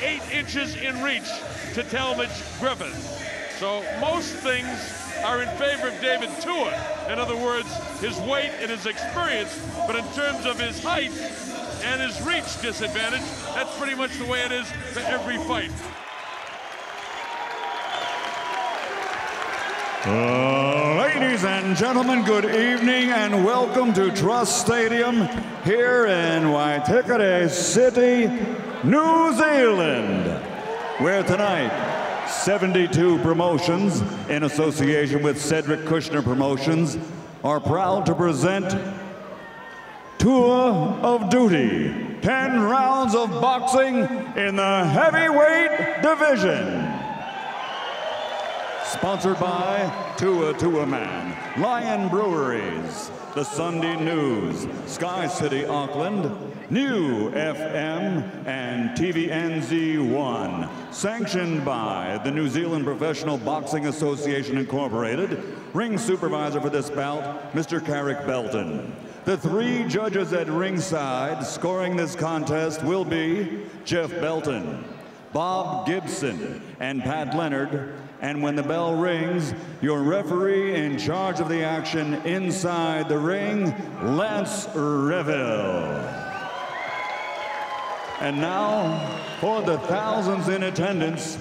eight inches in reach to Talmadge Griffis. So most things are in favor of David Tua. In other words, his weight and his experience, but in terms of his height and his reach disadvantage, that's pretty much the way it is for every fight. Ladies and gentlemen, good evening and welcome to Trust Stadium here in Waitakere City, New Zealand, where tonight 72 promotions in association with Cedric Kushner Promotions are proud to present Tour of Duty 10 rounds of boxing in the heavyweight division. Sponsored by Tua Tua Man, Lion Breweries, The Sunday News, Sky City Auckland, New FM, and TVNZ1. Sanctioned by the New Zealand Professional Boxing Association Incorporated. Ring supervisor for this bout, Mr. Carrick Belton. The three judges at ringside scoring this contest will be Jeff Belton, Bob Gibson, and Pat Leonard. And when the bell rings, your referee in charge of the action inside the ring, Lance Reville. And now, for the thousands in attendance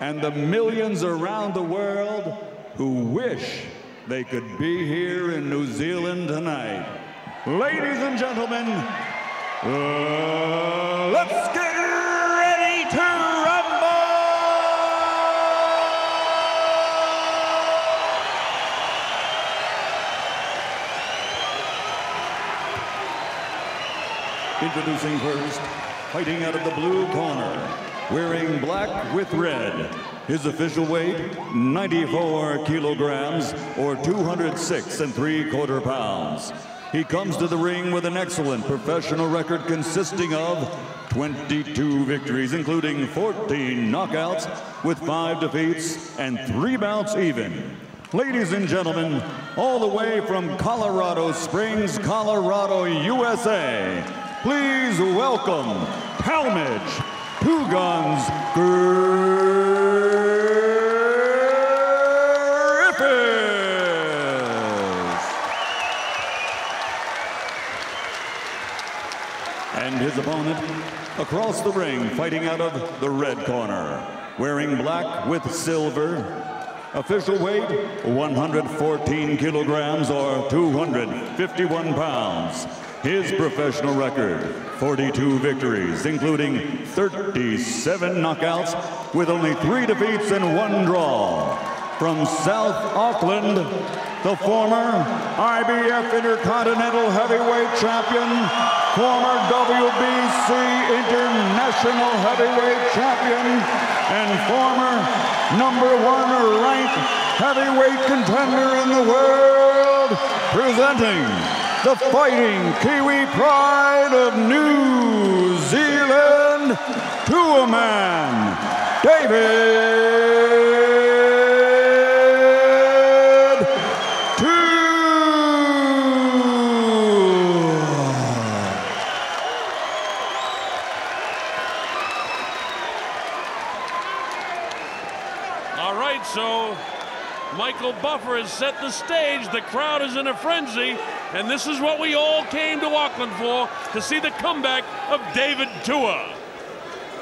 and the millions around the world who wish they could be here in New Zealand tonight. Ladies and gentlemen, uh, let's get ready to rumble! Introducing first, fighting out of the blue corner, wearing black with red. His official weight, 94 kilograms or 206 and three quarter pounds. He comes to the ring with an excellent professional record consisting of 22 victories, including 14 knockouts with five defeats and three bouts even. Ladies and gentlemen, all the way from Colorado Springs, Colorado, USA, please welcome Talmadge Two Guns Griffis. And his opponent across the ring, fighting out of the red corner, wearing black with silver, official weight 114 kilograms or 251 pounds. His professional record 42 victories, including 37 knockouts, with only three defeats and one draw. From South Auckland, the former IBF Intercontinental Heavyweight Champion, former WBC International Heavyweight Champion, and former number one ranked heavyweight contender in the world, presenting the fighting Kiwi pride of New Zealand, to a Man, David. All right, so Michael Buffer has set the stage. The crowd is in a frenzy, and this is what we all came to Auckland for to see the comeback of David Tua.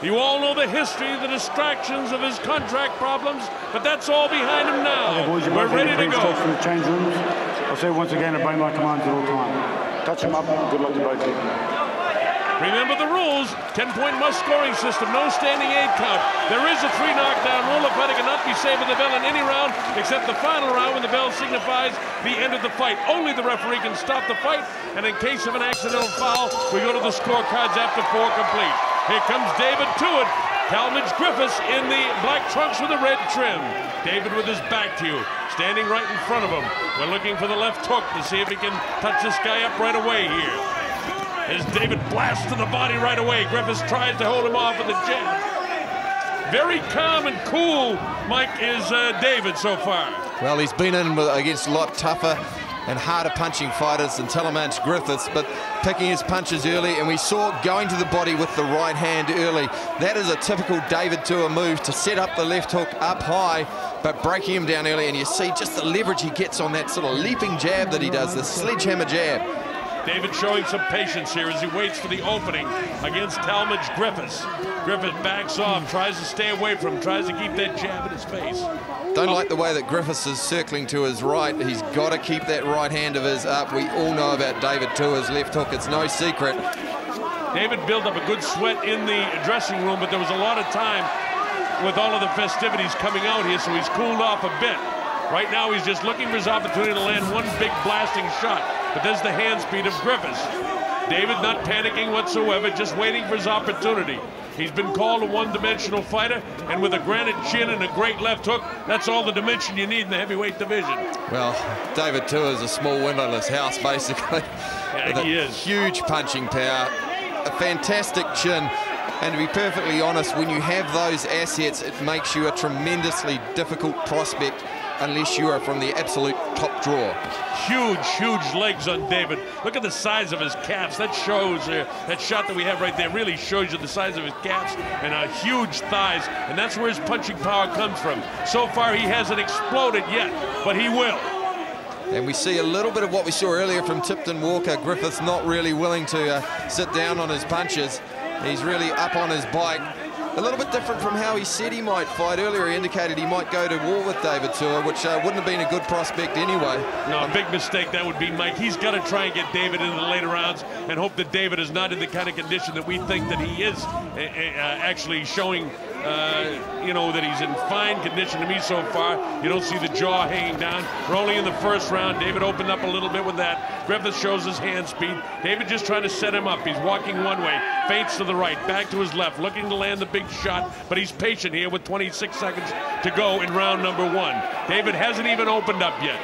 You all know the history, the distractions of his contract problems, but that's all behind him now. Okay, boys, We're ready to go. from the change rooms. I'll say once again, obey my commands at all time. Touch him up. Good luck to both of you. Remember the rules. 10-point must scoring system. No standing eight count. There is a three knockdown rule. A fighter cannot be saved with the bell in any round except the final round when the bell signifies the end of the fight. Only the referee can stop the fight. And in case of an accidental foul, we go to the scorecards after four complete. Here comes David Tuitt. Talmadge Griffis in the black trunks with the red trim. David with his back to you, standing right in front of him. We're looking for the left hook to see if he can touch this guy up right away here. As David blasts to the body right away. Griffis tries to hold him off with a jab. Very calm and cool, Mike, is uh, David so far. Well, he's been in against a lot tougher and harder punching fighters than Talmadge Griffis, but picking his punches early, and we saw going to the body with the right hand early. That is a typical David Tua move to set up the left hook up high, but breaking him down early, and you see just the leverage he gets on that sort of leaping jab that he does, the sledgehammer jab. David showing some patience here as he waits for the opening against Talmadge Griffis. Griffis backs off, tries to stay away from him, tries to keep that jab in his face. Don't like the way that Griffis is circling to his right. He's got to keep that right hand of his up. We all know about David Tua's left hook. It's no secret. David built up a good sweat in the dressing room, but there was a lot of time with all of the festivities coming out here, so he's cooled off a bit. Right now, he's just looking for his opportunity to land one big blasting shot. But there's the hand speed of Griffis. David not panicking whatsoever, just waiting for his opportunity. He's been called a one-dimensional fighter, and with a granite chin and a great left hook, that's all the dimension you need in the heavyweight division. Well, David Tua is a small windowless house, basically. Yeah, he is. Huge punching power, a fantastic chin, and to be perfectly honest, when you have those assets, it makes you a tremendously difficult prospect unless you are from the absolute top draw. Huge, huge legs on David. Look at the size of his calves. That shows, uh, that shot that we have right there really shows you the size of his calves and uh, huge thighs. And that's where his punching power comes from. So far, he hasn't exploded yet, but he will. And we see a little bit of what we saw earlier from Tipton Walker. Griffis not really willing to uh, sit down on his punches. He's really up on his bike a little bit different from how he said he might fight. Earlier he indicated he might go to war with David Tua, which uh, wouldn't have been a good prospect anyway. No, a big mistake that would be, Mike. He's got to try and get David into the later rounds and hope that David is not in the kind of condition that we think that he is uh, uh, actually showing uh, you know, that he's in fine condition to me so far. You don't see the jaw hanging down. We're only in the first round. David opened up a little bit with that. Griffis shows his hand speed. David just trying to set him up. He's walking one way, feints to the right, back to his left, looking to land the big shot, but he's patient here with 26 seconds to go in round number one. David hasn't even opened up yet.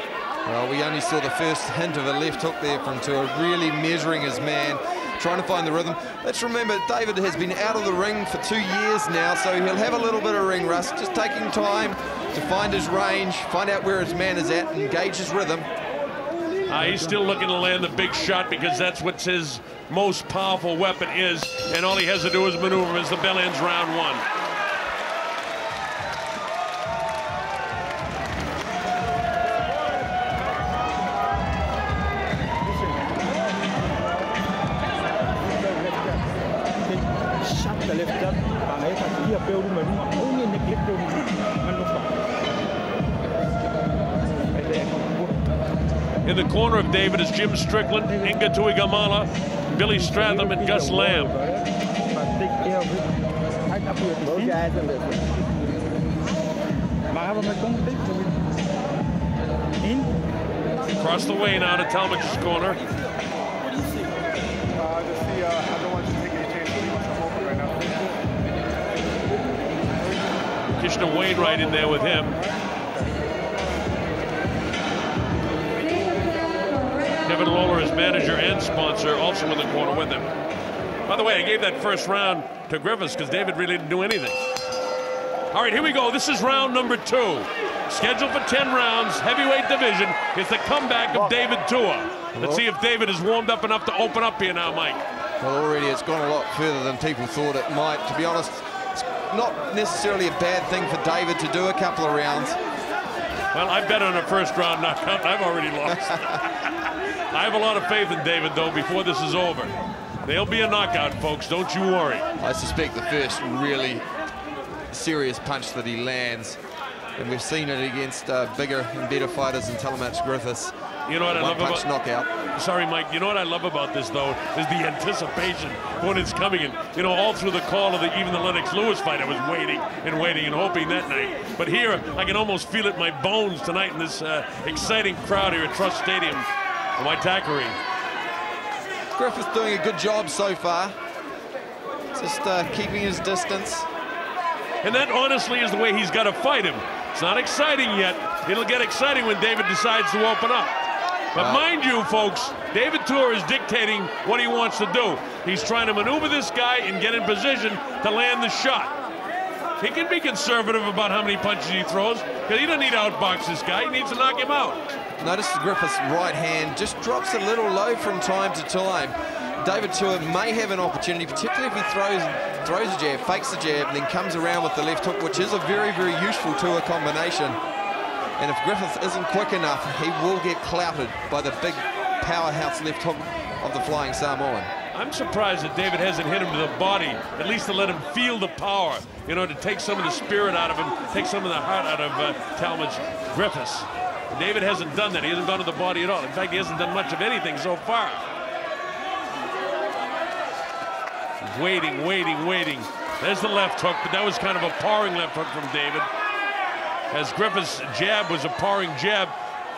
Well, we only saw the first hint of a left hook there from Tua, really measuring his man trying to find the rhythm. Let's remember, David has been out of the ring for two years now, so he'll have a little bit of ring rust, just taking time to find his range, find out where his man is at, and gauge his rhythm. Uh, he's still looking to land the big shot because that's what his most powerful weapon is, and all he has to do is maneuver as the bell ends round one. The corner of David is Jim Strickland, Inga Tuigamala, Billy Stratham, and Gus Lamb. Across the way now to Talmadge's corner. Kishna Wainwright in there with him. Kevin Lawler, his manager and sponsor, also in the corner with him. By the way, I gave that first round to Griffis because David really didn't do anything. All right, here we go. This is round number two. Scheduled for 10 rounds, heavyweight division. It's the comeback of David Tua. Let's see if David is warmed up enough to open up here now, Mike. Well, already it's gone a lot further than people thought it might. To be honest, it's not necessarily a bad thing for David to do a couple of rounds. Well, I bet on a first round knockout. I've already lost. I have a lot of faith in David, though, before this is over. There'll be a knockout, folks. Don't you worry. I suspect the first really serious punch that he lands, and we've seen it against uh, bigger and better fighters than Talmadge Griffis. You know what I love punch about knockout. Sorry, Mike. You know what I love about this though is the anticipation when it's coming. And you know, all through the call of the even the Lennox Lewis fight, I was waiting and waiting and hoping that night. But here, I can almost feel it in my bones tonight in this uh, exciting crowd here at Trust Stadium, Waitakere. Griffis doing a good job so far. Just uh, keeping his distance. And that honestly is the way he's got to fight him. It's not exciting yet. It'll get exciting when David decides to open up. But mind you, folks, David Tua is dictating what he wants to do. He's trying to maneuver this guy and get in position to land the shot. He can be conservative about how many punches he throws because he doesn't need to outbox this guy. He needs to knock him out. Notice Griffis's right hand just drops a little low from time to time. David Tua may have an opportunity, particularly if he throws throws a jab, fakes the jab, and then comes around with the left hook, which is a very, very useful Tua combination. And if Griffis isn't quick enough, he will get clouted by the big powerhouse left hook of the Flying Samoan. I'm surprised that David hasn't hit him to the body, at least to let him feel the power, you know, to take some of the spirit out of him, take some of the heart out of uh, Talmadge Griffis. David hasn't done that. He hasn't gone to the body at all. In fact, he hasn't done much of anything so far. Waiting, waiting, waiting. There's the left hook, but that was kind of a pawing left hook from David. As Griffis's jab was a pawing jab,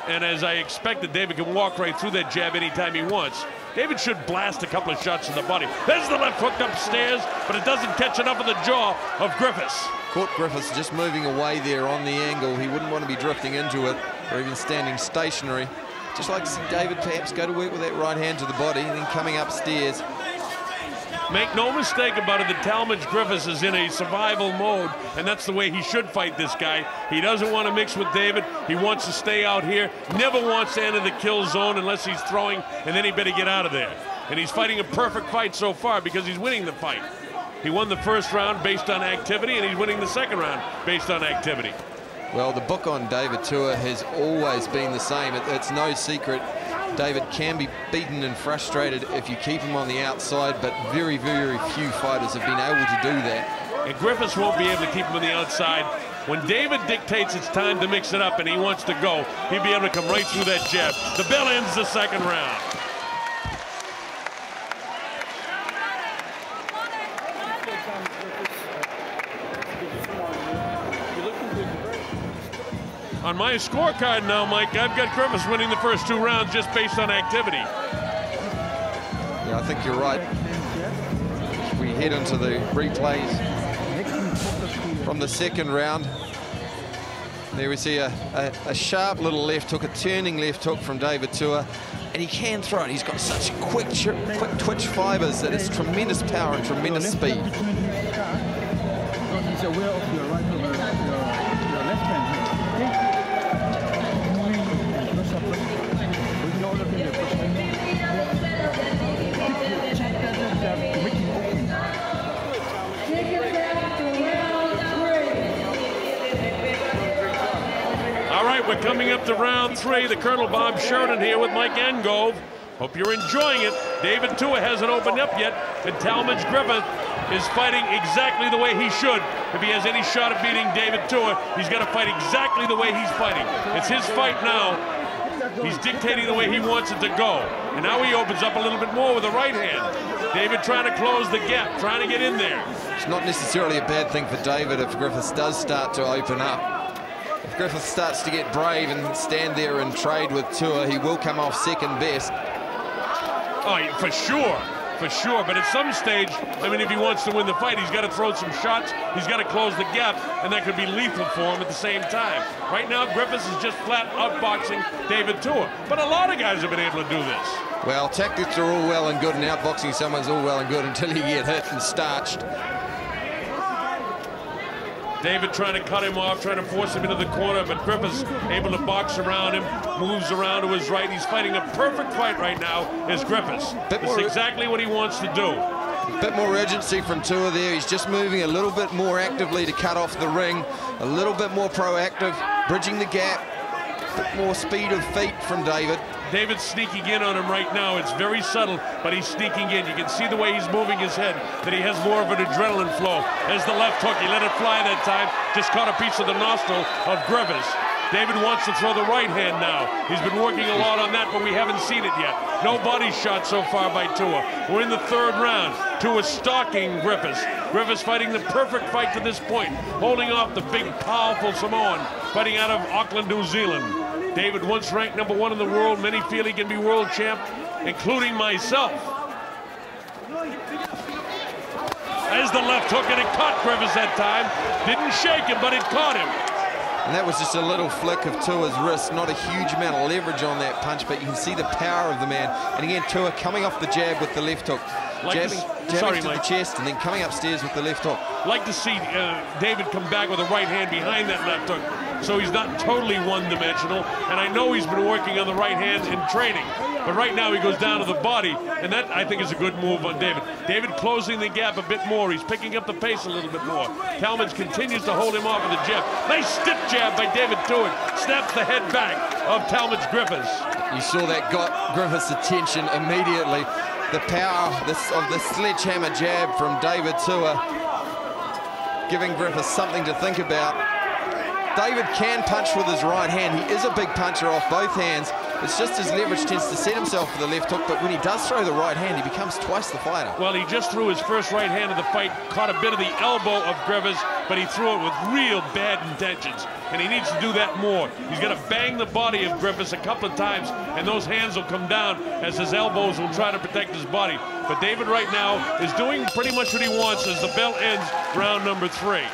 and as I expected, David can walk right through that jab anytime he wants. David should blast a couple of shots in the body. There's the left hook upstairs, but it doesn't catch enough of the jaw of Griffis. Caught Griffis just moving away there on the angle. He wouldn't want to be drifting into it or even standing stationary. Just like to see David perhaps go to work with that right hand to the body and then coming upstairs Make no mistake about it, the Talmadge Griffis is in a survival mode, and that's the way he should fight this guy. He doesn't want to mix with David. He wants to stay out here, never wants to enter the kill zone unless he's throwing, and then he better get out of there. And he's fighting a perfect fight so far because he's winning the fight. He won the first round based on activity, and he's winning the second round based on activity. Well, the book on David Tua has always been the same. it's no secret David can be beaten and frustrated if you keep him on the outside, but very, very few fighters have been able to do that. And Griffis won't be able to keep him on the outside. When David dictates it's time to mix it up and he wants to go, he'll be able to come right through that jab. The bell ends the second round. On my scorecard now, Mike, I've got Griffis winning the first two rounds just based on activity. Yeah, I think you're right. We head into the replays from the second round. There we see a, a, a, sharp little left hook, a turning left hook from David Tua, and he can throw it. He's got such quick, quick twitch fibers that it's tremendous power and tremendous speed. We're coming up to round three. The Colonel Bob Sheridan here with Mike Angove. Hope you're enjoying it. David Tua hasn't opened up yet, and Talmadge Griffis is fighting exactly the way he should. If he has any shot at beating David Tua, he's got to fight exactly the way he's fighting. It's his fight now. He's dictating the way he wants it to go. And now he opens up a little bit more with the right hand. David trying to close the gap, trying to get in there. It's not necessarily a bad thing for David if Griffis does start to open up. If Griffis starts to get brave and stand there and trade with Tua, he will come off second best. Oh, for sure. For sure, but at some stage, I mean, if he wants to win the fight, he's got to throw some shots, he's got to close the gap, and that could be lethal for him at the same time. Right now, Griffis is just flat outboxing David Tua, but a lot of guys have been able to do this. Well, tactics are all well and good, and outboxing someone's all well and good until you get hit and starched. David trying to cut him off, trying to force him into the corner, but Griffis able to box around him, moves around to his right. He's fighting a perfect fight right now, is Griffis. That's exactly what he wants to do. A bit more urgency from Tua there. He's just moving a little bit more actively to cut off the ring, a little bit more proactive, bridging the gap, a bit more speed of feet from David. David's sneaking in on him right now. It's very subtle, but he's sneaking in. You can see the way he's moving his head, that he has more of an adrenaline flow. As the left hook, he let it fly that time. Just caught a piece of the nostril of Griffis. David wants to throw the right hand now. He's been working a lot on that, but we haven't seen it yet. No body shot so far by Tua. We're in the third round. Tua stalking Griffis. Griffis fighting the perfect fight to this point, holding off the big, powerful Samoan, fighting out of Auckland, New Zealand. David once ranked number one in the world. Many feel he can be world champ, including myself. As the left hook, and it caught Griffis that time. Didn't shake him, but it caught him. And that was just a little flick of Tua's wrist. Not a huge amount of leverage on that punch, but you can see the power of the man. And again, Tua coming off the jab with the left hook. Like jabbing, to, jabbing sorry, to Mike. the chest and then coming upstairs with the left hook. Like to see uh, David come back with a right hand behind that left hook, so he's not totally one-dimensional. And I know he's been working on the right hand in training, but right now he goes down to the body, and that I think is a good move on David. David closing the gap a bit more. He's picking up the pace a little bit more. Talmadge continues to hold him off with a jab. Nice stiff jab by David Tuitt. Snaps the head back of Talmadge Griffis. You saw that got Griffis' attention immediately. The power of the sledgehammer jab from David Tua, giving Griffis something to think about. David can punch with his right hand. He is a big puncher off both hands. It's just his leverage tends to set himself for the left hook, but when he does throw the right hand, he becomes twice the fighter. Well, he just threw his first right hand of the fight, caught a bit of the elbow of Griffis, but he threw it with real bad intentions, and he needs to do that more. He's got to bang the body of Griffis a couple of times, and those hands will come down as his elbows will try to protect his body. But David right now is doing pretty much what he wants as the bell ends round number three.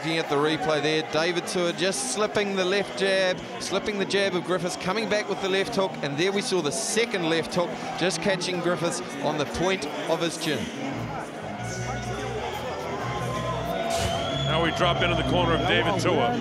Looking at the replay there. David Tua just slipping the left jab, slipping the jab of Griffis, coming back with the left hook, and there we saw the second left hook, just catching Griffis on the point of his chin. Now we drop into the corner of David Tua.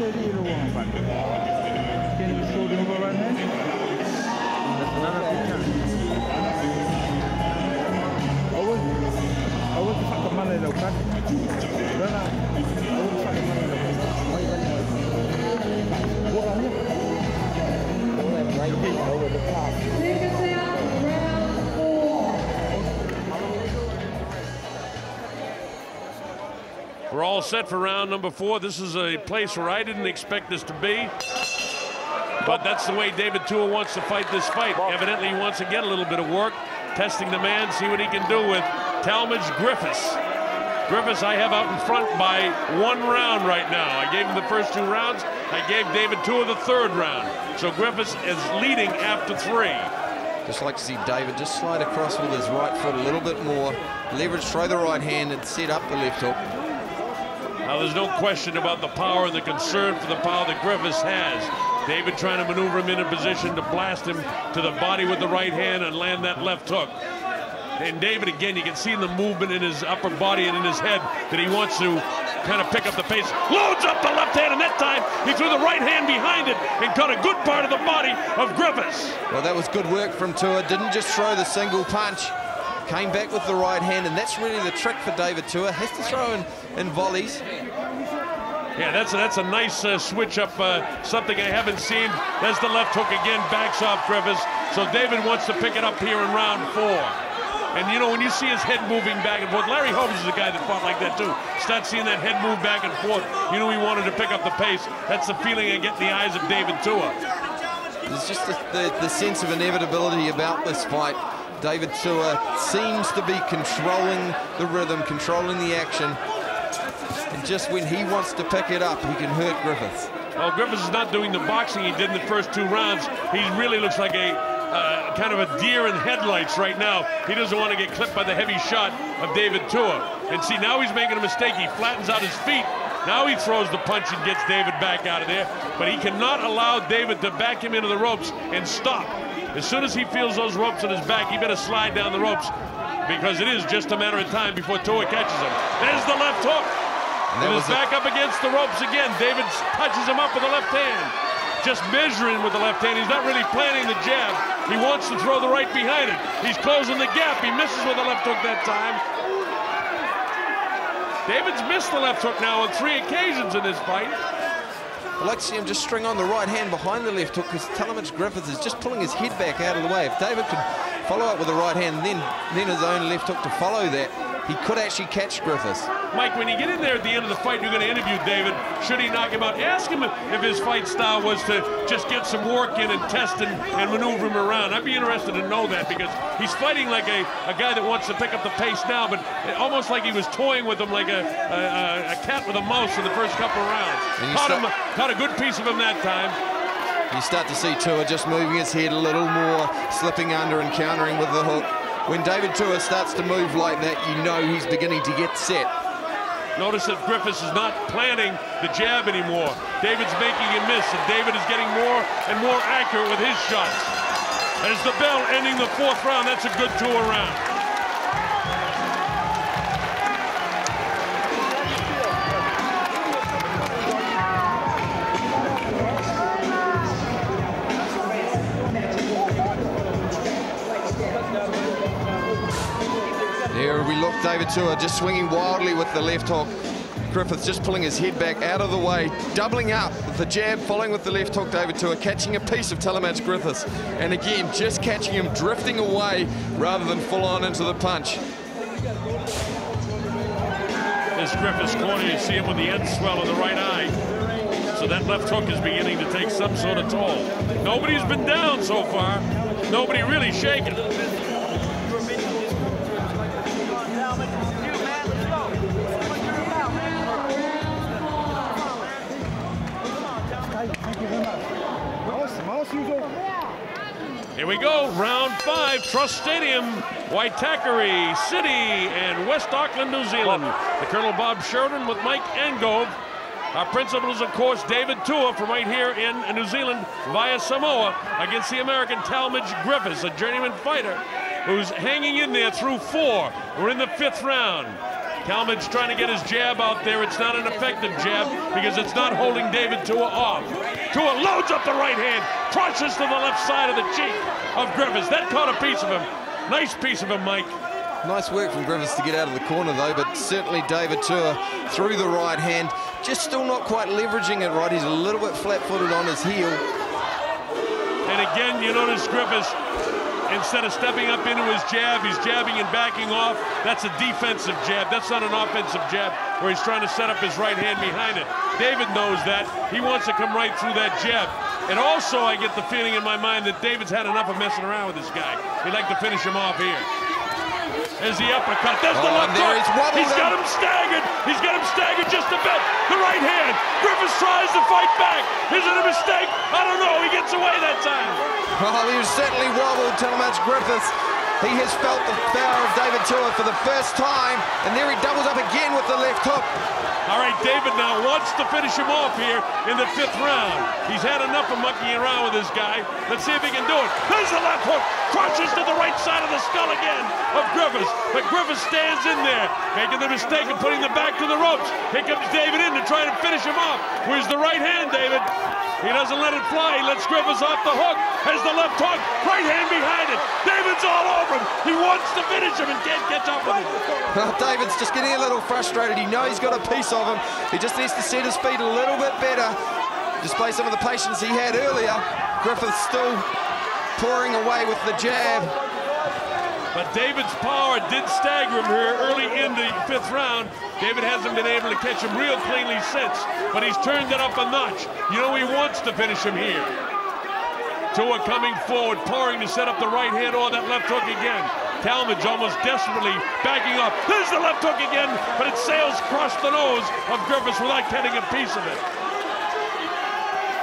We're all set for round number four. This is a place where I didn't expect this to be. But that's the way David Tua wants to fight this fight. Evidently, he wants to get a little bit of work, testing the man, see what he can do with Talmadge Griffis. Griffis, I have out in front by one round right now. I gave him the first two rounds. I gave David Tua the third round. So Griffis is leading after three. Just like to see David just slide across with his right foot a little bit more, leverage, throw the right hand and set up the left hook. Now, there's no question about the power and the concern for the power that Griffis has. David trying to maneuver him in a position to blast him to the body with the right hand and land that left hook. And David, again, you can see in the movement in his upper body and in his head that he wants to kind of pick up the pace. Loads up the left hand, and that time he threw the right hand behind it and caught a good part of the body of Griffis. Well, that was good work from Tua. Didn't just throw the single punch. Came back with the right hand, and that's really the trick for David Tua. Has to throw in, in volleys. Yeah, that's a, that's a nice uh, switch up, uh, something I haven't seen. There's the left hook again, backs off Griffis. So David wants to pick it up here in round four. And you know, when you see his head moving back and forth, Larry Holmes is a guy that fought like that too. Start seeing that head move back and forth. You know, he wanted to pick up the pace. That's the feeling I get in the eyes of David Tua. There's just the, the, the sense of inevitability about this fight. David Tua seems to be controlling the rhythm, controlling the action. And just when he wants to pick it up, he can hurt Griffis. Well, Griffis is not doing the boxing he did in the first two rounds. He really looks like a uh, kind of a deer in headlights right now. He doesn't want to get clipped by the heavy shot of David Tua. And see, now he's making a mistake. He flattens out his feet. Now he throws the punch and gets David back out of there. But he cannot allow David to back him into the ropes and stop. As soon as he feels those ropes on his back, he better slide down the ropes because it is just a matter of time before Tua catches him. There's the left hook. And that And was he's back up against the ropes again. David touches him up with the left hand. Just measuring with the left hand. He's not really planning the jab. He wants to throw the right behind it. He's closing the gap. He misses with the left hook that time. David's missed the left hook now on three occasions in this fight. I'd like to see him just string on the right hand behind the left hook because Talmadge Griffis is just pulling his head back out of the way. If David could follow up with the right hand, then, then his own left hook to follow that, he could actually catch Griffis. Mike, when you get in there at the end of the fight, you're going to interview David. Should he knock him out? Ask him if his fight style was to just get some work in and test and, and maneuver him around. I'd be interested to know that because he's fighting like a, a guy that wants to pick up the pace now, but almost like he was toying with him like a, a, a cat with a mouse in the first couple of rounds. Caught, him, caught a good piece of him that time. You start to see Tua just moving his head a little more, slipping under and countering with the hook. When David Tua starts to move like that, you know he's beginning to get set. Notice that Griffis is not planning the jab anymore. David's making him miss, and David is getting more and more accurate with his shots. As the bell ending the fourth round, that's a good two around. David Tua just swinging wildly with the left hook. Griffis just pulling his head back out of the way, doubling up with the jab, following with the left hook, David Tua, catching a piece of Talmadge Griffis. And again, just catching him drifting away rather than full on into the punch. This Griffis corner, you see him with the end swell of the right eye. So that left hook is beginning to take some sort of toll. Nobody's been down so far. Nobody really shaken. Here we go, round five, Trust Stadium, Waitakere City and West Auckland, New Zealand. The Colonel Bob Sheridan with Mike Angove. Our principal is, of course, David Tua from right here in New Zealand via Samoa against the American Talmadge Griffis, a journeyman fighter who's hanging in there through four. We're in the fifth round. Talmadge trying to get his jab out there. It's not an effective jab because it's not holding David Tua off. Tua loads up the right hand, crushes to the left side of the cheek of Griffis. That caught a piece of him. Nice piece of him, Mike. Nice work from Griffis to get out of the corner, though, but certainly David Tua through the right hand. Just still not quite leveraging it right. He's a little bit flat-footed on his heel. And again, you notice Griffis Instead of stepping up into his jab, he's jabbing and backing off. That's a defensive jab. That's not an offensive jab where he's trying to set up his right hand behind it. David knows that. He wants to come right through that jab. And also, I get the feeling in my mind that David's had enough of messing around with this guy. He'd like to finish him off here. There's the uppercut. There's the oh, left hook. He's, he's got him staggered. He's got him staggered just a bit. The right hand. Griffis tries to fight back. Is it a mistake? I don't know. He gets away that time. Well, he was certainly wobbled, Talmadge Griffis. He has felt the power of David Tua for the first time, and there he doubles up again with the left hook. All right, David now wants to finish him off here in the fifth round. He's had enough of monkeying around with this guy. Let's see if he can do it. There's the left hook. Crunches to the right side of the skull again of Griffis. But Griffis stands in there, making the mistake of putting the back to the ropes. Here comes David in to try to finish him off. Where's the right hand, David? He doesn't let it fly. He lets Griffis off the hook. Has the left hook. Right hand behind it. David's all over him. He wants to finish him and can't catch up with him. David's just getting a little frustrated. He knows he's got a piece of him. He just needs to set his feet a little bit better. Display some of the patience he had earlier. Griffis still pouring away with the jab. But David's power did stagger him here early in the fifth round. David hasn't been able to catch him real cleanly since, but he's turned it up a notch. You know he wants to finish him here. Tua coming forward, pouring to set up the right hand or that left hook again. Talmadge almost desperately backing up. There's the left hook again, but it sails across the nose of Griffis without getting a piece of it.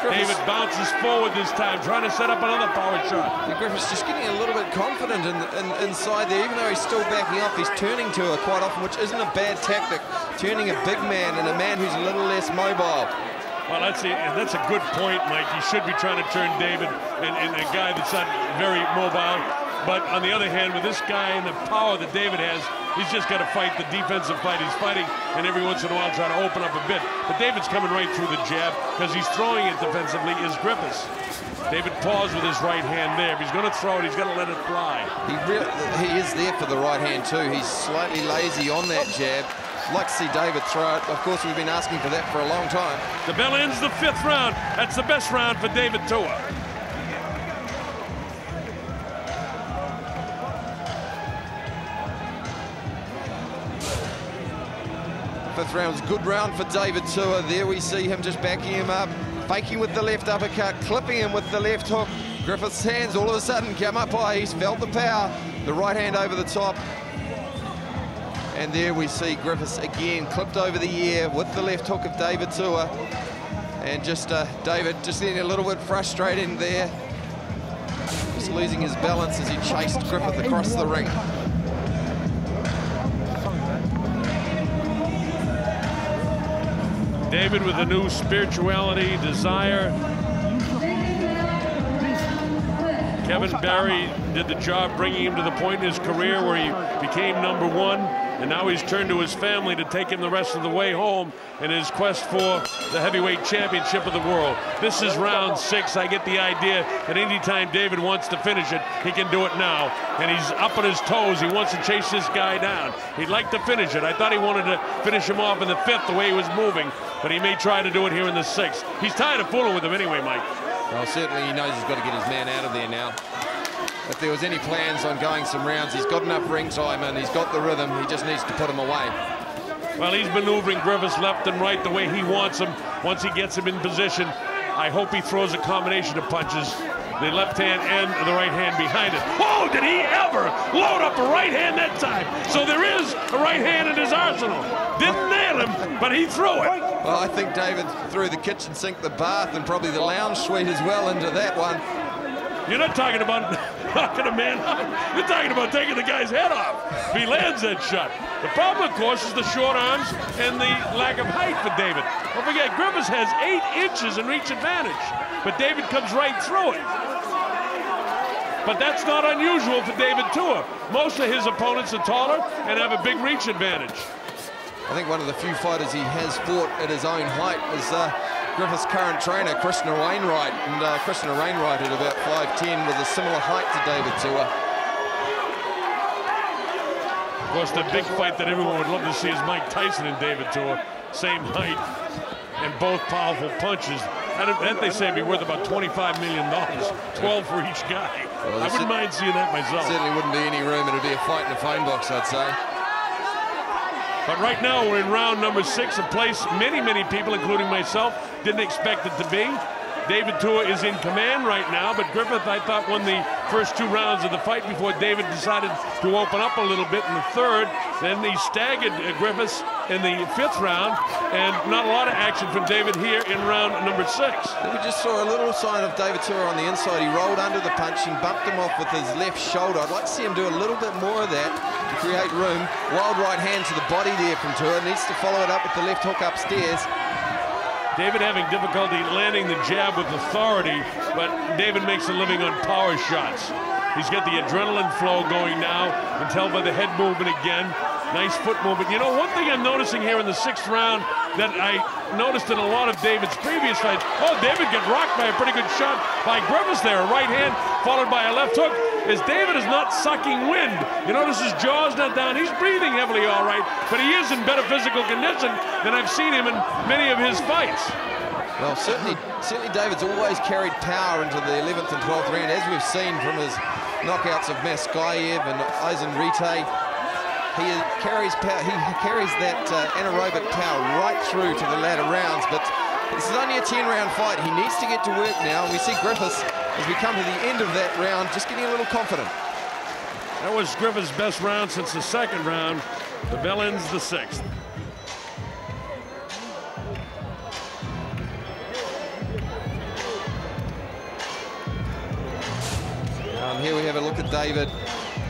David bounces forward this time, trying to set up another power shot. Yeah, Griffis just getting a little bit confident in, in, inside there, even though he's still backing up. He's turning to her quite often, which isn't a bad tactic. Turning a big man and a man who's a little less mobile. Well, that's a, that's a good point, Mike. You should be trying to turn David and, and a guy that's not very mobile. But on the other hand, with this guy and the power that David has, he's just got to fight the defensive fight. He's fighting, and every once in a while try to open up a bit. But David's coming right through the jab because he's throwing it defensively is Griffis. David paused with his right hand there. If he's going to throw it, he's got to let it fly. He, he is there for the right hand too. He's slightly lazy on that jab. Like to see David throw it. Of course, we've been asking for that for a long time. The bell ends the fifth round. That's the best round for David Tua. Fifth round's good round for David Tua. There we see him just backing him up, faking with the left uppercut, clipping him with the left hook. Griffis's hands all of a sudden come up high. He's felt the power. The right hand over the top. And there we see Griffis again clipped over the ear with the left hook of David Tua. And just uh, David just getting a little bit frustrated there. Just losing his balance as he chased Griffis across the ring. David with a new spirituality, desire. Kevin Barry did the job bringing him to the point in his career where he became number one, and now he's turned to his family to take him the rest of the way home in his quest for the heavyweight championship of the world. This is round six. I get the idea that anytime David wants to finish it, he can do it now. And he's up on his toes. He wants to chase this guy down. He'd like to finish it. I thought he wanted to finish him off in the fifth the way he was moving, but he may try to do it here in the sixth. He's tired of fooling with him anyway, Mike. Well, certainly he knows he's got to get his man out of there now. If there was any plans on going some rounds, he's got enough ring time and he's got the rhythm. He just needs to put him away. Well, he's maneuvering Griffis left and right the way he wants him. Once he gets him in position, I hope he throws a combination of punches. The left hand and the right hand behind it. Oh, did he ever load up a right hand that time? So there is a right hand in his arsenal. Didn't nail him, but he threw it. Well, I think David threw the kitchen sink, the bath, and probably the lounge suite as well into that one. You're not talking about knocking a man. You're talking about taking the guy's head off if he lands that shot. The problem, of course, is the short arms and the lack of height for David. Don't forget, Griffis has eight inches in reach advantage, but David comes right through it. But that's not unusual for David Tua. Most of his opponents are taller and have a big reach advantage. I think one of the few fighters he has fought at his own height is uh, Griffis's current trainer, Krishna Wainwright. And uh, Krishna Wainwright at about 5'10 with a similar height to David Tua. Of course, the big fight that everyone would love to see is Mike Tyson and David Tua. Same height and both powerful punches. That they say would be worth about $25 million, 12 for each guy. Well, I wouldn't mind seeing that myself. Certainly wouldn't be any room. It'd be a fight in a phone box, I'd say. But right now we're in round number six, a place many, many people, including myself, didn't expect it to be. David Tua is in command right now, but Griffis, I thought, won the first two rounds of the fight before David decided to open up a little bit in the third. Then he staggered uh, Griffis in the fifth round, and not a lot of action from David here in round number six. We just saw a little sign of David Tua on the inside. He rolled under the punch and bumped him off with his left shoulder. I'd like to see him do a little bit more of that to create room. Wild right hand to the body there from Tua. Needs to follow it up with the left hook upstairs. David having difficulty landing the jab with authority, but David makes a living on power shots. He's got the adrenaline flow going now, and tell by the head movement again. Nice foot movement. You know, one thing I'm noticing here in the sixth round that I noticed in a lot of David's previous fights, oh, David got rocked by a pretty good shot by Griffis there, right hand followed by a left hook is David is not sucking wind. You notice his jaw's not down. He's breathing heavily all right, but he is in better physical condition than I've seen him in many of his fights. Well, certainly, certainly David's always carried power into the 11th and 12th round, as we've seen from his knockouts of Maskayev and Aizen Rite. He carries power, he carries that uh, anaerobic power right through to the latter rounds, but this is only a 10-round fight. He needs to get to work now. We see Griffis as we come to the end of that round, just getting a little confident. That was Griffis's best round since the second round. The bell ends the sixth. Um, here we have a look at David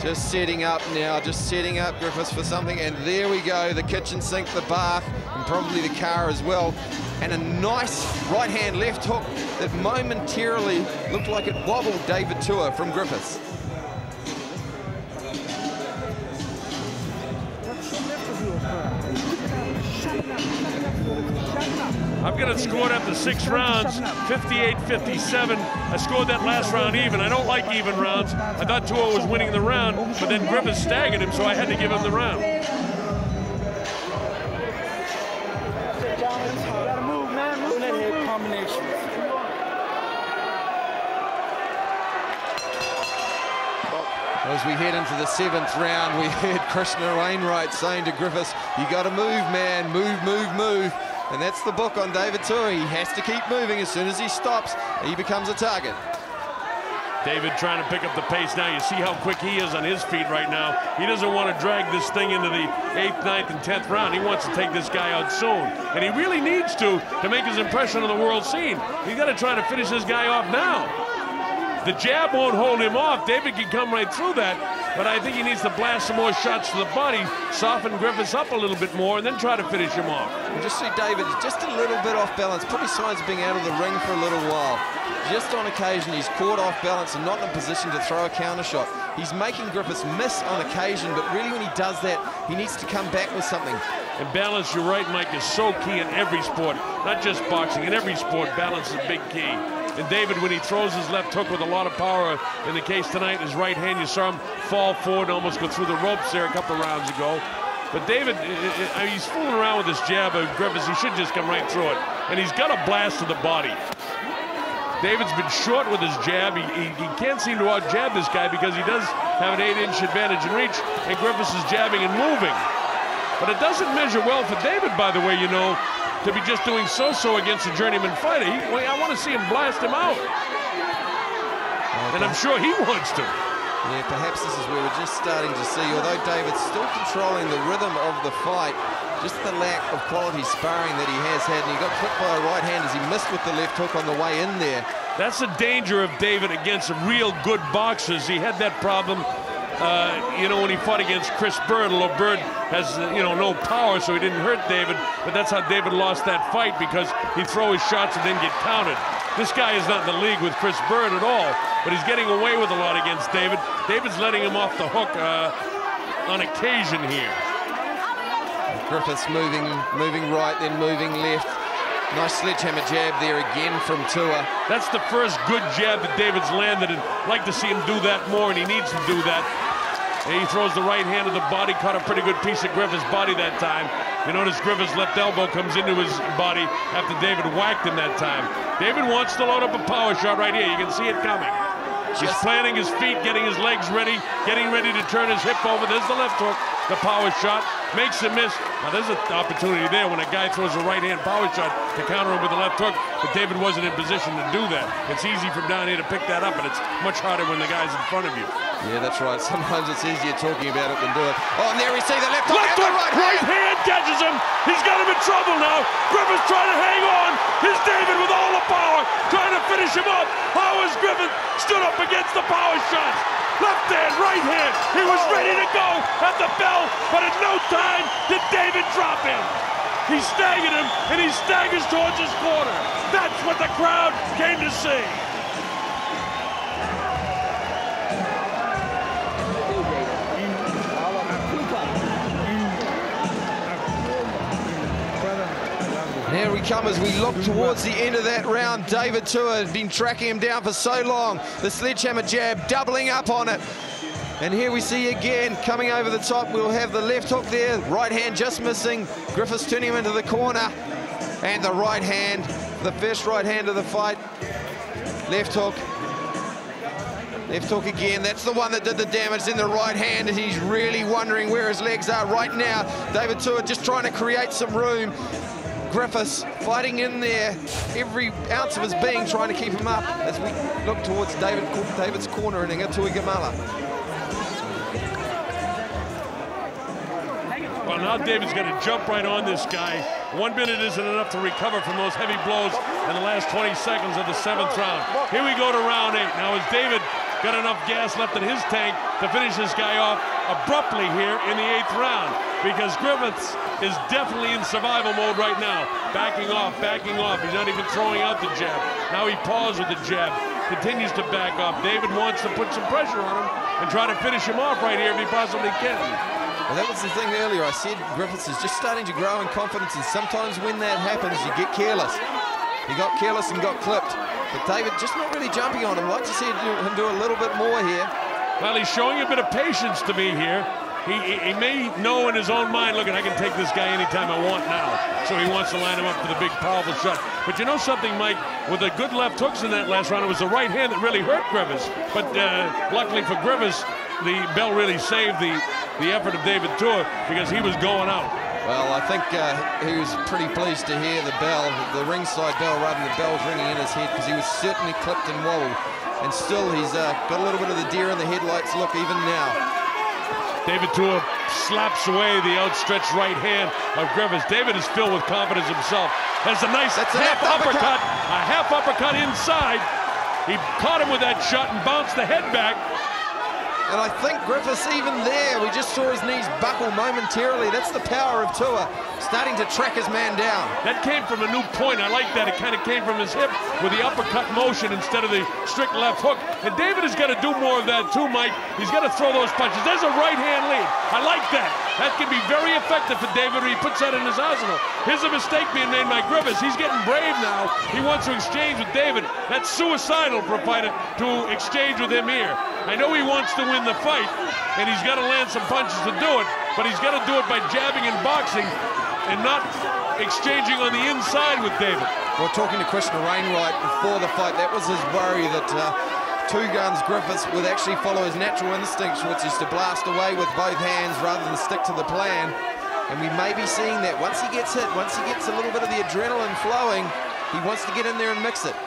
just setting up now, just setting up Griffis for something. And there we go, the kitchen sink, the bath, and probably the car as well and a nice right hand left hook that momentarily looked like it wobbled David Tua from Griffis. I've got it scored after six rounds, 58-57. I scored that last round even. I don't like even rounds. I thought Tua was winning the round, but then Griffis staggered him, so I had to give him the round. As we head into the seventh round, we heard Krishna Wainwright saying to Griffis, you got to move, man, move, move, move. And that's the book on David Tua. He has to keep moving. As soon as he stops, he becomes a target. David trying to pick up the pace now. You see how quick he is on his feet right now. He doesn't want to drag this thing into the eighth, ninth, and tenth round. He wants to take this guy out soon. And he really needs to to make his impression on the world scene. He's got to try to finish this guy off now. The jab won't hold him off. David can come right through that. but I think he needs to blast some more shots to the body, soften Griffis up a little bit more, and then try to finish him off. You just see David just a little bit off balance, probably signs of being out of the ring for a little while. Just on occasion, he's caught off balance and not in a position to throw a counter shot. He's making Griffis miss on occasion, but really when he does that, he needs to come back with something. And balance, you're right, Mike, is so key in every sport, not just boxing. In every sport, balance is a big key. And David, when he throws his left hook with a lot of power, in the case tonight, his right hand, you saw him fall forward and almost go through the ropes there a couple rounds ago. But David, he's fooling around with this jab of Griffis. He should just come right through it. And he's got a blast to the body. David's been short with his jab. He, he, he can't seem to out-jab this guy because he does have an eight-inch advantage in reach, and Griffis is jabbing and moving. But it doesn't measure well for David, by the way, you know, to be just doing so-so against a journeyman fighter. He, I want to see him blast him out. And I'm sure he wants to. Yeah, perhaps this is where we're just starting to see, although David's still controlling the rhythm of the fight, just the lack of quality sparring that he has had. And he got clipped by a right hand as he missed with the left hook on the way in there. That's the danger of David against real good boxers. He had that problem uh, you know, when he fought against Chris Byrd, although Byrd has, uh, you know, no power, so he didn't hurt David, but that's how David lost that fight because he'd throw his shots and then get counted. This guy is not in the league with Chris Byrd at all, but he's getting away with a lot against David. David's letting him off the hook uh, on occasion here. Griffis moving, moving right, then moving left. Nice sledgehammer jab there again from Tua. That's the first good jab that David's landed, and I'd like to see him do that more, and he needs to do that. And he throws the right hand to the body, caught a pretty good piece of Griffis' body that time. You notice Griffis' left elbow comes into his body after David whacked him that time. David wants to load up a power shot right here. You can see it coming. He's planting his feet, getting his legs ready, getting ready to turn his hip over. There's the left hook, the power shot, makes a miss. Now there's an opportunity there when a guy throws a right hand power shot to counter him with a left hook, but David wasn't in position to do that. It's easy from down here to pick that up, but it's much harder when the guy's in front of you. Yeah, that's right. Sometimes it's easier talking about it than do it. Oh, and there we see the left. Left hook, right, right hand catches him. He's got him in trouble now. Griffith's trying to hang on. Here's David with all the power, trying to finish him up. How is Griffis stood up against the power shots? Left hand, right hand. He was ready to go at the bell, but in no time did David drop him. He staggered him, and he staggers towards his corner. That's what the crowd came to see. We come as we look towards the end of that round. David Tua has been tracking him down for so long. The sledgehammer jab doubling up on it. And here we see again, coming over the top, we'll have the left hook there, right hand just missing. Griffis turning him into the corner. And the right hand, the first right hand of the fight. Left hook. Left hook again, that's the one that did the damage in the right hand, and he's really wondering where his legs are right now. David Tua just trying to create some room. Griffis fighting in there, every ounce of his being trying to keep him up as we look towards David, David's corner and Inga Tuigamala. Well, now David's going to jump right on this guy. One minute isn't enough to recover from those heavy blows in the last 20 seconds of the seventh round. Here we go to round eight. Now, as David got enough gas left in his tank to finish this guy off abruptly here in the eighth round because Griffis is definitely in survival mode right now. Backing off, backing off. He's not even throwing out the jab. Now he paused with the jab. Continues to back off. David wants to put some pressure on him and try to finish him off right here if he possibly can. Well, that was the thing earlier. I said Griffis is just starting to grow in confidence, and sometimes when that happens, you get careless. He got careless and got clipped. But David just not really jumping on him. I'd like to see him do a little bit more here. Well, he's showing a bit of patience to me here. He, he, may know in his own mind, look, I can take this guy anytime I want now. So he wants to line him up for the big, powerful shot. But you know something, Mike? With the good left hooks in that last round, it was the right hand that really hurt Griffis. But uh, luckily for Griffis, the bell really saved the, the effort of David Tua because he was going out. Well, I think uh, he was pretty pleased to hear the bell, the ringside bell, rather than the bells ringing in his head, because he was certainly clipped and wobbled. And still, he's uh, got a little bit of the deer in the headlights look even now. David Tua slaps away the outstretched right hand of Griffis. David is filled with confidence himself. Has a nice That's half uppercut. uppercut. A half uppercut inside. He caught him with that shot and bounced the head back. And I think Griffis, even there, we just saw his knees buckle momentarily. That's the power of Tua, starting to track his man down. That came from a new point. I like that. It kind of came from his hip with the uppercut motion instead of the strict left hook. And David has got to do more of that too, Mike. He's got to throw those punches. There's a right hand lead. I like that. That can be very effective for David when he puts that in his arsenal. Here's a mistake being made by Griffis. He's getting brave now. He wants to exchange with David. That's suicidal for a fighter to exchange with him here. I know he wants to win the fight, and he's got to land some punches to do it, but he's got to do it by jabbing and boxing and not exchanging on the inside with David. Well, talking to Christian Wainwright before the fight, that was his worry that uh, Two Guns Griffis would actually follow his natural instincts, which is to blast away with both hands rather than stick to the plan. And we may be seeing that once he gets hit, once he gets a little bit of the adrenaline flowing, he wants to get in there and mix it.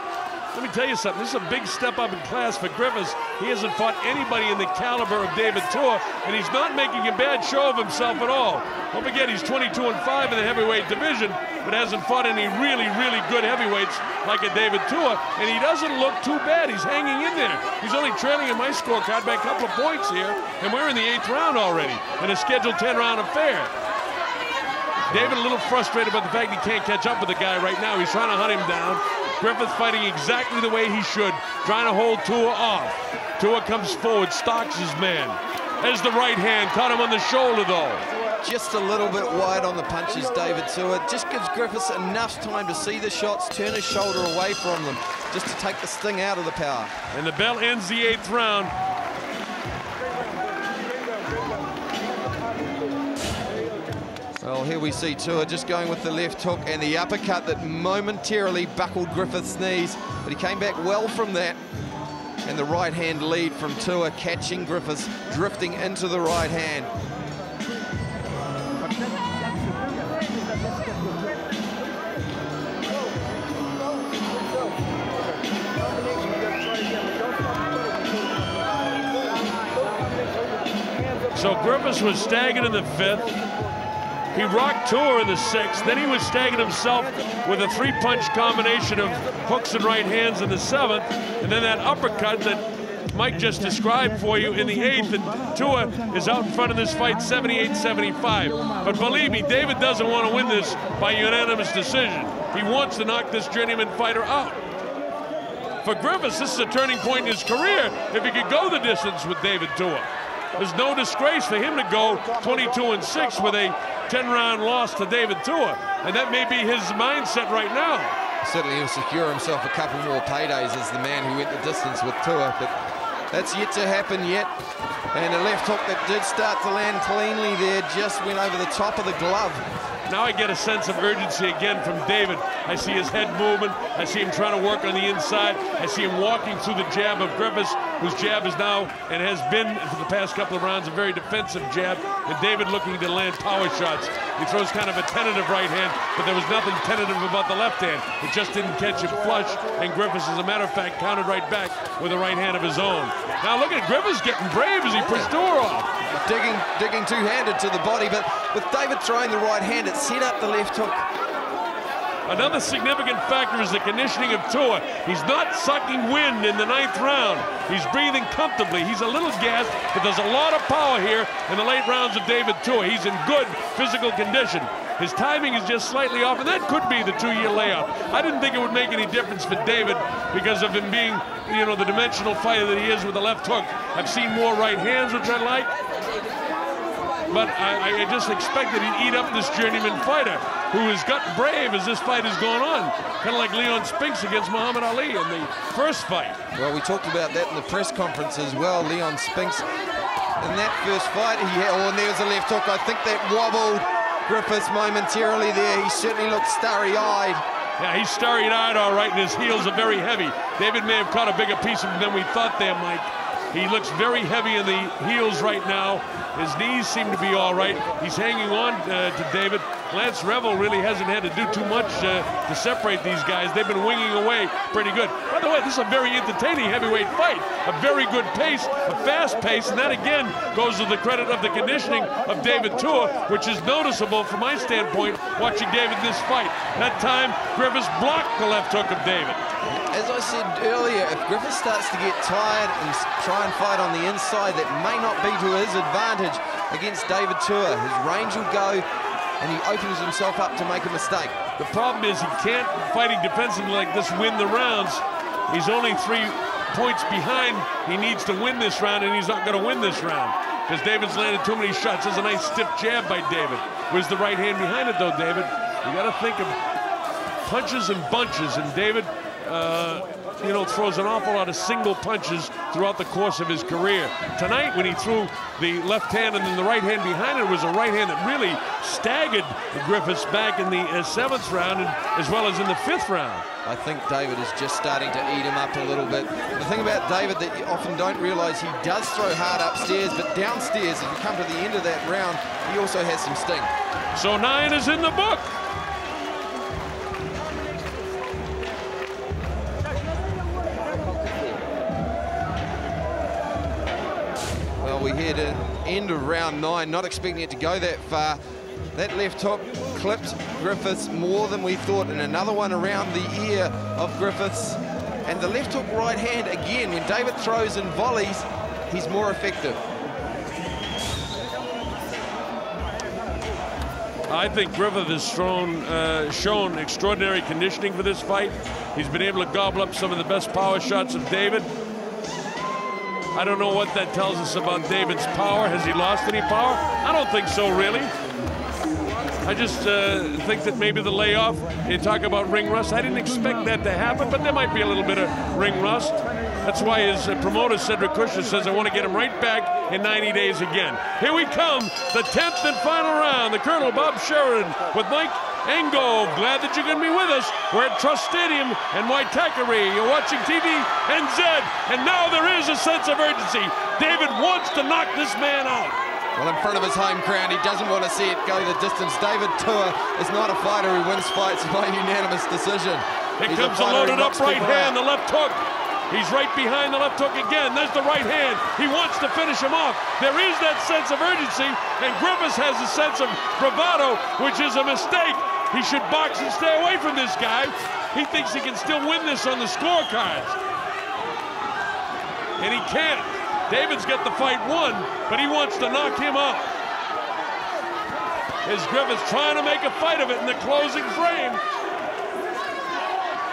Let me tell you something. This is a big step up in class for Griffis. He hasn't fought anybody in the caliber of David Tua, and he's not making a bad show of himself at all. Don't forget, he's 22 and 5 in the heavyweight division, but hasn't fought any really, really good heavyweights like a David Tua, and he doesn't look too bad. He's hanging in there. He's only trailing in my scorecard by a couple of points here, and we're in the eighth round already in a scheduled 10-round affair. David a little frustrated about the fact he can't catch up with the guy right now. He's trying to hunt him down. Griffis fighting exactly the way he should, trying to hold Tua off. Tua comes forward, stalks his man. There's the right hand, caught him on the shoulder though. Just a little bit wide on the punches, David Tua. Just gives Griffis enough time to see the shots, turn his shoulder away from them, just to take the sting out of the power. And the bell ends the eighth round. Well, here we see Tua just going with the left hook and the uppercut that momentarily buckled Griffis' knees, but he came back well from that. And the right hand lead from Tua catching Griffis, drifting into the right hand. So Griffis was staggered in the fifth. He rocked Tua in the sixth. Then he was staggered himself with a three-punch combination of hooks and right hands in the seventh. And then that uppercut that Mike just described for you in the eighth. And Tua is out in front of this fight 78-75. But believe me, David doesn't want to win this by unanimous decision. He wants to knock this journeyman fighter out. For Griffis, this is a turning point in his career if he could go the distance with David Tua. There's no disgrace for him to go 22 and 6 with a 10 round loss to David Tua. And that may be his mindset right now. Certainly he'll secure himself a couple more paydays as the man who went the distance with Tua, but that's yet to happen yet. And a left hook that did start to land cleanly there just went over the top of the glove. Now I get a sense of urgency again from David. I see his head moving. I see him trying to work on the inside. I see him walking through the jab of Griffis, whose jab is now and has been for the past couple of rounds a very defensive jab. And David looking to land power shots. He throws kind of a tentative right hand, but there was nothing tentative about the left hand. It just didn't catch him flush. And Griffis, as a matter of fact, countered right back with a right hand of his own. Now look at Griffis getting brave as he pushed Tua off. Digging, digging two-handed to the body, but with David throwing the right hand, it set up the left hook. Another significant factor is the conditioning of Tua. He's not sucking wind in the ninth round. He's breathing comfortably. He's a little gassed, but there's a lot of power here in the late rounds of David Tua. He's in good physical condition. His timing is just slightly off, and that could be the two-year layoff. I didn't think it would make any difference for David because of him being, you know, the dimensional fighter that he is with the left hook. I've seen more right hands, which I like but I, I, just expected he'd eat up this journeyman fighter who has gotten brave as this fight has gone on. Kind of like Leon Spinks against Muhammad Ali in the first fight. Well, we talked about that in the press conference as well. Leon Spinks in that first fight, he had, oh, and there's a left hook. I think that wobbled Griffis momentarily there. He certainly looked starry-eyed. Yeah, he's starry-eyed all right, and his heels are very heavy. David may have caught a bigger piece of him than we thought there, Mike. He looks very heavy in the heels right now. His knees seem to be all right. He's hanging on uh, to David. Lance Revel really hasn't had to do too much uh, to separate these guys. They've been winging away pretty good. By the way, this is a very entertaining heavyweight fight. A very good pace, a fast pace, and that again goes to the credit of the conditioning of David Tua, which is noticeable from my standpoint watching David this fight. That time, Griffis blocked the left hook of David. As I said earlier, if Griffis starts to get tired and try and fight on the inside, that may not be to his advantage against David Tua. His range will go and he opens himself up to make a mistake. The problem is he can't, fighting defensively like this, win the rounds. He's only three points behind. He needs to win this round, and he's not going to win this round because David's landed too many shots. There's a nice stiff jab by David. Where's the right hand behind it, though, David? You got to think of punches and bunches, and David uh, you know, throws an awful lot of single punches throughout the course of his career. Tonight, when he threw the left hand and then the right hand behind it, was a right hand that really staggered Griffis back in the uh, seventh round and, as well as in the fifth round. I think David is just starting to eat him up a little bit. The thing about David that you often don't realize, he does throw hard upstairs, but downstairs, if you come to the end of that round, he also has some sting. So nine is in the book. End of round nine, not expecting it to go that far. That left hook clipped Griffis more than we thought, and another one around the ear of Griffis. And the left hook right hand, again, when David throws and volleys, he's more effective. I think Griffis has thrown, uh, shown extraordinary conditioning for this fight. He's been able to gobble up some of the best power shots of David. I don't know what that tells us about David's power. Has he lost any power? I don't think so, really. I just uh, think that maybe the layoff, you talk about ring rust. I didn't expect that to happen, but there might be a little bit of ring rust. That's why his uh, promoter, Cedric Kushner, says, I want to get him right back in 90 days again. Here we come, the 10th and final round. The Colonel, Bob Sheridan, with Mike Engo, glad that you're going to be with us. We're at Trust Stadium in Waitakere. You're watching TV NZ, and now there is a sense of urgency. David wants to knock this man out. Well, in front of his home crowd, he doesn't want to see it go the distance. David Tua is not a fighter who wins fights by unanimous decision. Here He's comes a, a loaded up right hand, out. the left hook. He's right behind the left hook again. There's the right hand. He wants to finish him off. There is that sense of urgency, and Griffis has a sense of bravado, which is a mistake. He should box and stay away from this guy. He thinks he can still win this on the scorecards. And he can't. David's got the fight won, but he wants to knock him out. Is Griffis trying to make a fight of it in the closing frame.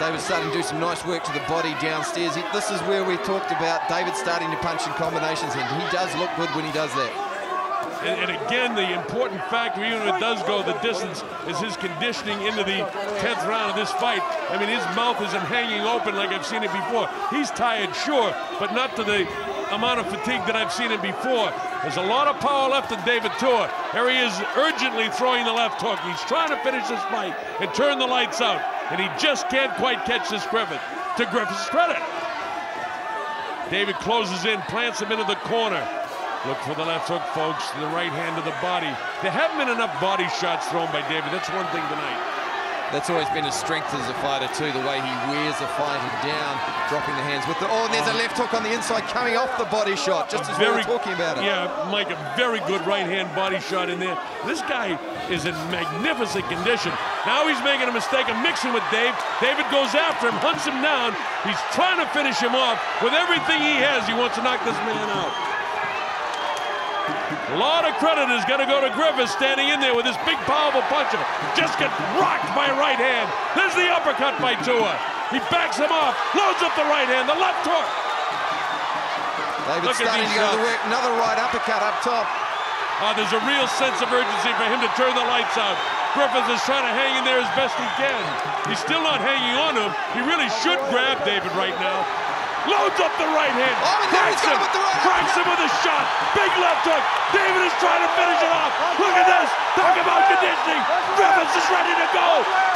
David's starting to do some nice work to the body downstairs. This is where we talked about David starting to punch in combinations, and he does look good when he does that. And, and, again, the important factor, even if it does go the distance, is his conditioning into the 10th round of this fight. I mean, his mouth isn't hanging open like I've seen it before. He's tired, sure, but not to the amount of fatigue that I've seen him before. There's a lot of power left in David Tua. Here he is urgently throwing the left hook. He's trying to finish this fight and turn the lights out, and he just can't quite catch this Griffis. To Griffis' credit. David closes in, plants him into the corner. Look for the left hook, folks, the right hand of the body. There haven't been enough body shots thrown by David. That's one thing tonight. That's always been his strength as a fighter, too, the way he wears a fighter down, dropping the hands with the... Oh, and there's a left hook on the inside coming off the body shot, just as very, we were talking about it. Yeah, Mike, a very good right-hand body shot in there. This guy is in magnificent condition. Now he's making a mistake of mixing with Dave. David goes after him, hunts him down. He's trying to finish him off. With everything he has, he wants to knock this man out. A lot of credit is going to go to Griffis standing in there with his big, powerful puncher. Just gets rocked by right hand. There's the uppercut by Tua. He backs him off, loads up the right hand, the left hook. David Look starting to go to the work. Another right uppercut up top. Uh, there's a real sense of urgency for him to turn the lights out. Griffis is trying to hang in there as best he can. He's still not hanging on to him. He really should grab David right now loads up the right hand, oh, cracks him, right cracks him with a shot, big left hook. David is trying to finish it off. Look at this. Talk about conditioning. Griffis is ready to go.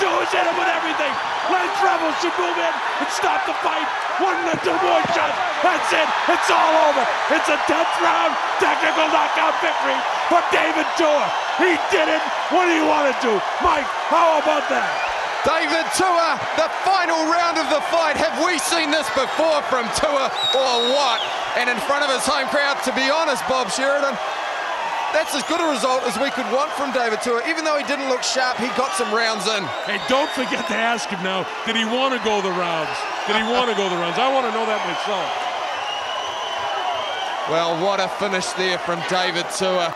Tua's in him with everything. Lance Revel should move in and stop the fight. One two more shots. That's it. It's all over. It's a 10th round technical knockout victory for David Tua. He did it. What do you want to do? Mike, how about that? David Tua, the final round of the fight. Have we seen this before from Tua or what? And in front of his home crowd, to be honest, Bob Sheridan, that's as good a result as we could want from David Tua. Even though he didn't look sharp, he got some rounds in. Hey, don't forget to ask him now, did he want to go the rounds? Did he want to go the rounds? I want to know that myself. Well, what a finish there from David Tua.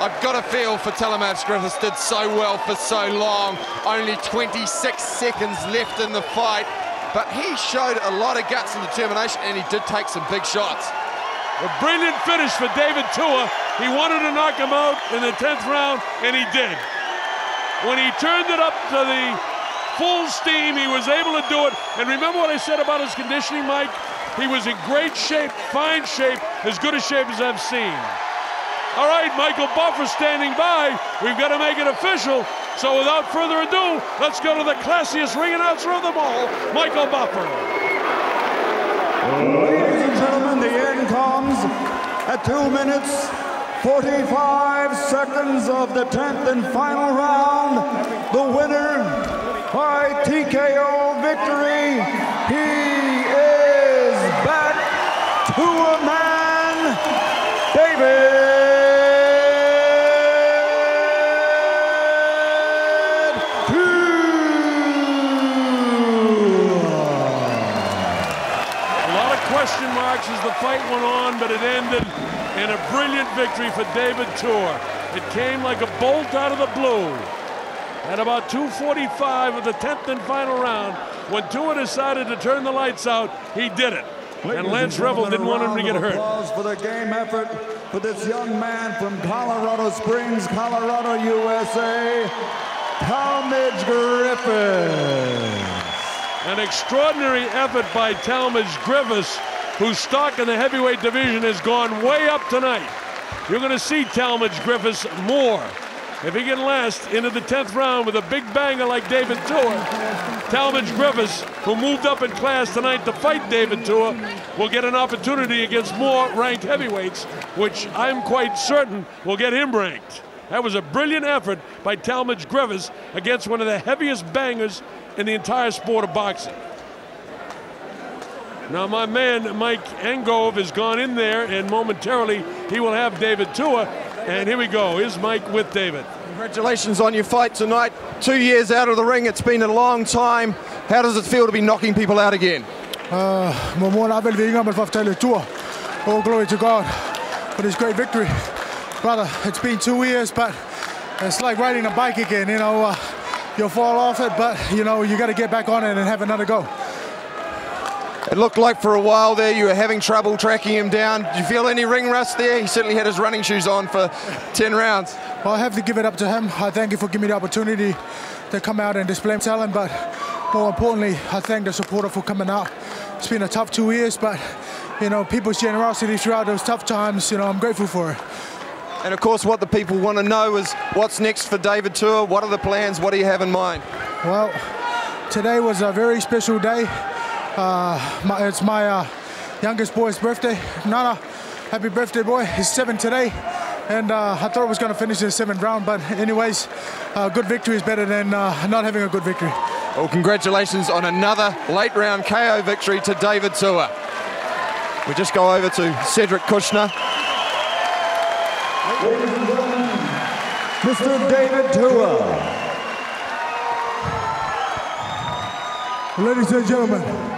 I've got a feel for Talmadge Griffis did so well for so long. Only 26 seconds left in the fight. But he showed a lot of guts and determination, and he did take some big shots. A brilliant finish for David Tua. He wanted to knock him out in the 10th round, and he did. When he turned it up to the full steam, he was able to do it. And remember what I said about his conditioning, Mike? He was in great shape, fine shape, as good a shape as I've seen. All right, Michael Buffer standing by. We've got to make it official. So without further ado, let's go to the classiest ring announcer of them all, Michael Buffer. Ladies and gentlemen, the end comes at 2 minutes 45 seconds of the 10th and final round. The winner by TKO victory. He is back to a man, David A lot of question marks as the fight went on, but it ended in a brilliant victory for David Tua. It came like a bolt out of the blue. At about 2.45 of the 10th and final round, when Tua decided to turn the lights out, he did it. And Lance Revel didn't want him to get hurt. Applause for the game effort for this young man from Colorado Springs, Colorado, USA, Talmadge Griffis. An extraordinary effort by Talmadge Griffis, whose stock in the heavyweight division has gone way up tonight. You're going to see Talmadge Griffis more. If he can last into the 10th round with a big banger like David Tua, Talmadge Griffis, who moved up in class tonight to fight David Tua, will get an opportunity against more ranked heavyweights, which I'm quite certain will get him ranked. That was a brilliant effort by Talmadge Griffis against one of the heaviest bangers in the entire sport of boxing. Now, my man Mike Engove has gone in there, and momentarily he will have David Tua. And here we go. Is Mike with David. Congratulations on your fight tonight. Two years out of the ring, it's been a long time. How does it feel to be knocking people out again? Må mor er vel ved Ingerbel for at fortælle tur. Oh, glory to God for this great victory. Brother, it's been two years, but it's like riding a bike again. You know, uh, you'll fall off it, but you know, you got to get back on it and have another go. It looked like for a while there you were having trouble tracking him down. Did you feel any ring rust there? He certainly had his running shoes on for 10 rounds. Well, I have to give it up to him. I thank you for giving me the opportunity to come out and display my talent, but more importantly, I thank the supporter for coming out. It's been a tough two years, but you know, people's generosity throughout those tough times, you know, I'm grateful for it. And of course, what the people want to know is what's next for David Tua? What are the plans? What do you have in mind? Well, today was a very special day. Uh, my, it's my uh, youngest boy's birthday. Nana, happy birthday, boy. He's seven today. And uh, I thought I was going to finish in the seventh round, but anyways, a good victory is better than uh, not having a good victory. Well, congratulations on another late round KO victory to David Tua. We just go over to Cedric Kushner. Mr. David Tua. Ladies and gentlemen,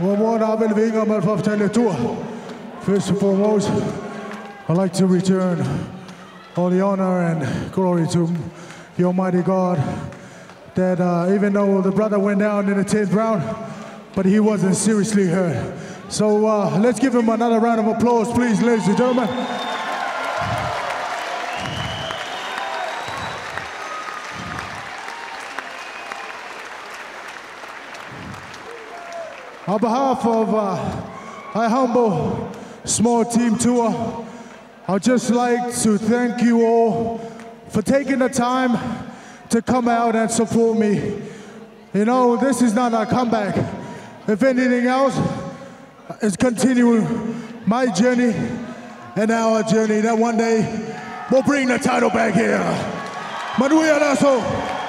hvor morgen er vel ved Ingerbel for at fortælle tur. First and foremost, I'd like to return all the honor and glory to the Almighty God that uh, even though the brother went down in the 10th round, but he wasn't seriously hurt. So uh, let's give him another round of applause, please, ladies and gentlemen. On behalf of uh, our humble small team Tua, I'd just like to thank you all for taking the time to come out and support me. You know, this is not a comeback. If anything else, it's continuing my journey and our journey that one day we'll bring the title back here. Manuel Lasso.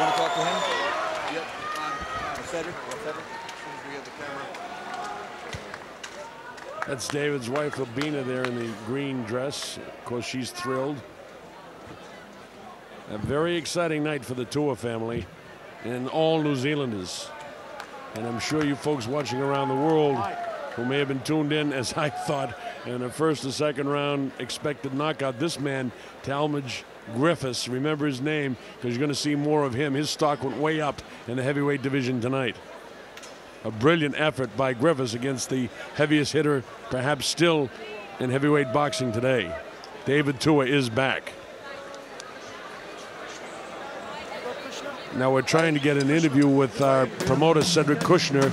You want to talk to him? Yep. That's David's wife, Labina, there in the green dress. Of course, she's thrilled. A very exciting night for the Tua family and all New Zealanders. And I'm sure you folks watching around the world who may have been tuned in, as I thought, in the first and second round expected knockout. This man, Talmadge Griffis, remember his name because you're going to see more of him. His stock went way up in the heavyweight division tonight. A brilliant effort by Griffis against the heaviest hitter, perhaps still in heavyweight boxing today. David Tua is back. Now we're trying to get an interview with our promoter Cedric Kushner,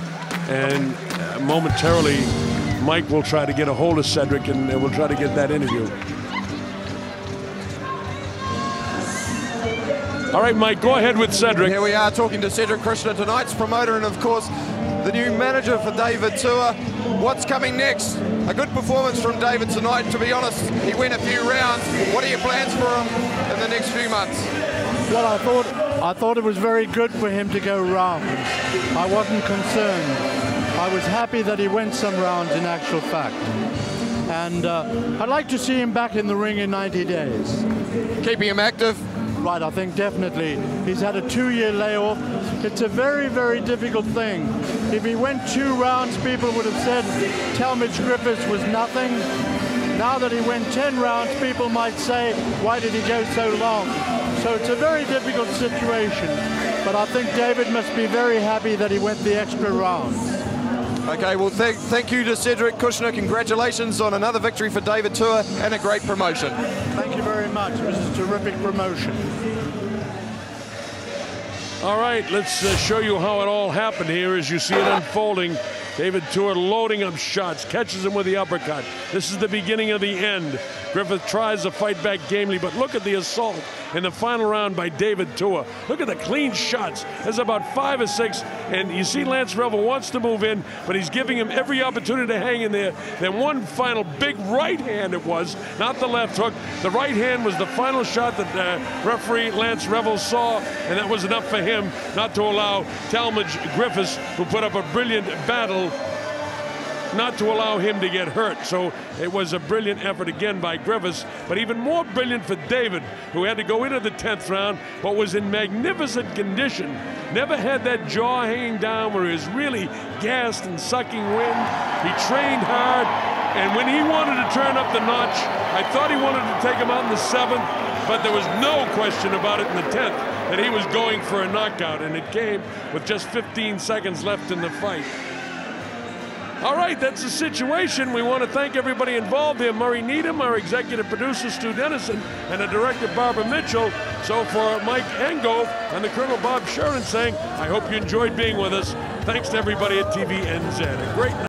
and uh, momentarily Mike will try to get a hold of Cedric, and uh, we'll try to get that interview. All right, Mike, go ahead with Cedric. Here we are talking to Cedric Kushner, tonight's promoter, and of course, the new manager for David Tua. What's coming next? A good performance from David tonight. To be honest, he went a few rounds. What are your plans for him in the next few months? Well, I thought I thought it was very good for him to go rounds. I wasn't concerned. I was happy that he went some rounds in actual fact. And uh, I'd like to see him back in the ring in 90 days. Keeping him active. Right, I think definitely. He's had a two-year layoff. It's a very, very difficult thing. If he went two rounds, people would have said Talmadge Griffis was nothing. Now that he went 10 rounds, people might say, why did he go so long? So it's a very difficult situation. But I think David must be very happy that he went the extra rounds. Okay, well, thank, thank you to Cedric Kushner. Congratulations on another victory for David Tua and a great promotion. Thank you very much. It was a terrific promotion. All right, let's uh, show you how it all happened here as you see it unfolding. David Tua loading up shots, catches him with the uppercut. This is the beginning of the end. Griffis tries to fight back gamely, but look at the assault in the final round by David Tua. Look at the clean shots. There's about five or six, and you see Lance Revel wants to move in, but he's giving him every opportunity to hang in there. Then one final big right hand it was, not the left hook. The right hand was the final shot that uh, referee Lance Revel saw, and that was enough for him not to allow Talmadge Griffis, who put up a brilliant battle, not to allow him to get hurt. So it was a brilliant effort again by Griffis, but even more brilliant for David, who had to go into the 10th round, but was in magnificent condition. Never had that jaw hanging down where he was really gassed and sucking wind. He trained hard, and when he wanted to turn up the notch, I thought he wanted to take him out in the seventh, but there was no question about it in the 10th that he was going for a knockout, and it came with just 15 seconds left in the fight. All right, that's the situation. We want to thank everybody involved here. Murray Needham, our executive producer, Stu Dennison, and the director, Barbara Mitchell. So for Mike Engo and the Colonel Bob Sheridan saying, I hope you enjoyed being with us. Thanks to everybody at TVNZ. A great night.